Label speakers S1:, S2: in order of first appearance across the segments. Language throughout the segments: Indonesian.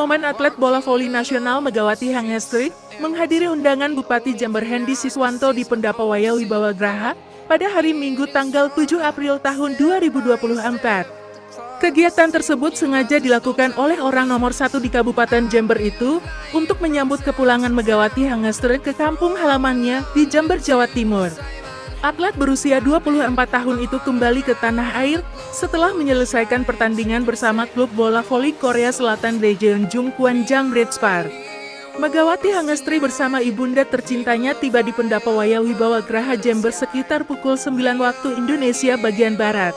S1: momen atlet bola voli nasional Megawati Hangestri menghadiri undangan Bupati Jember Hendi Siswanto di Pendapawaya Wibawa Graha pada hari Minggu tanggal 7 April tahun 2024. Kegiatan tersebut sengaja dilakukan oleh orang nomor satu di Kabupaten Jember itu untuk menyambut kepulangan Megawati Hangestri ke kampung halamannya di Jember, Jawa Timur. Atlet berusia 24 tahun itu kembali ke tanah air setelah menyelesaikan pertandingan bersama klub bola voli Korea Selatan Daejeon Kwanjang Red Spar. Megawati Hangestri bersama ibunda tercintanya tiba di Pendapawaya Wibawa Graha Jember sekitar pukul 9 waktu Indonesia bagian Barat.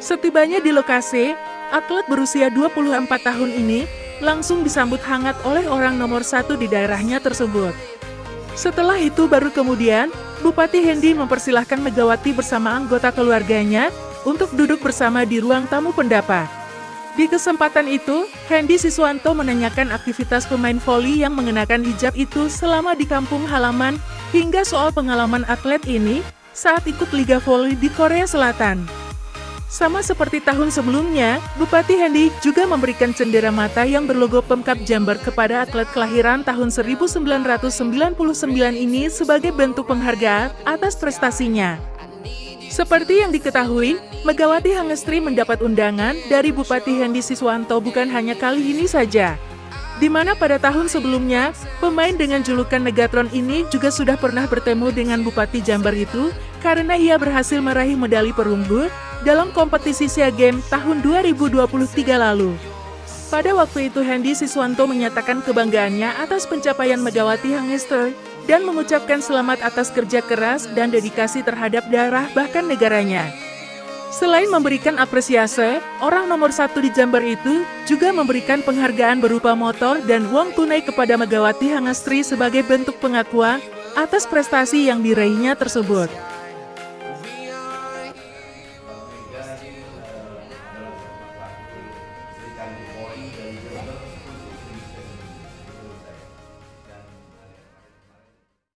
S1: Setibanya di lokasi, atlet berusia 24 tahun ini langsung disambut hangat oleh orang nomor satu di daerahnya tersebut. Setelah itu baru kemudian, Bupati Hendi mempersilahkan Megawati bersama anggota keluarganya untuk duduk bersama di ruang tamu pendapat. Di kesempatan itu, Hendi Siswanto menanyakan aktivitas pemain voli yang mengenakan hijab itu selama di kampung halaman, hingga soal pengalaman atlet ini saat ikut Liga Voli di Korea Selatan. Sama seperti tahun sebelumnya, Bupati Hendi juga memberikan cendera mata yang berlogo Pemkap Jember kepada atlet kelahiran tahun 1999 ini sebagai bentuk penghargaan atas prestasinya. Seperti yang diketahui, Megawati Hangestri mendapat undangan dari Bupati Hendi Siswanto bukan hanya kali ini saja. Di mana pada tahun sebelumnya, pemain dengan julukan Negatron ini juga sudah pernah bertemu dengan Bupati Jember itu karena ia berhasil meraih medali perunggu dalam kompetisi SEA Games tahun 2023 lalu. Pada waktu itu Hendi Siswanto menyatakan kebanggaannya atas pencapaian Megawati Hangestri dan mengucapkan selamat atas kerja keras dan dedikasi terhadap daerah bahkan negaranya. Selain memberikan apresiasi, orang nomor satu di Jember itu juga memberikan penghargaan berupa motor dan uang tunai kepada Megawati Hangestri sebagai bentuk pengakuan atas prestasi yang diraihnya tersebut.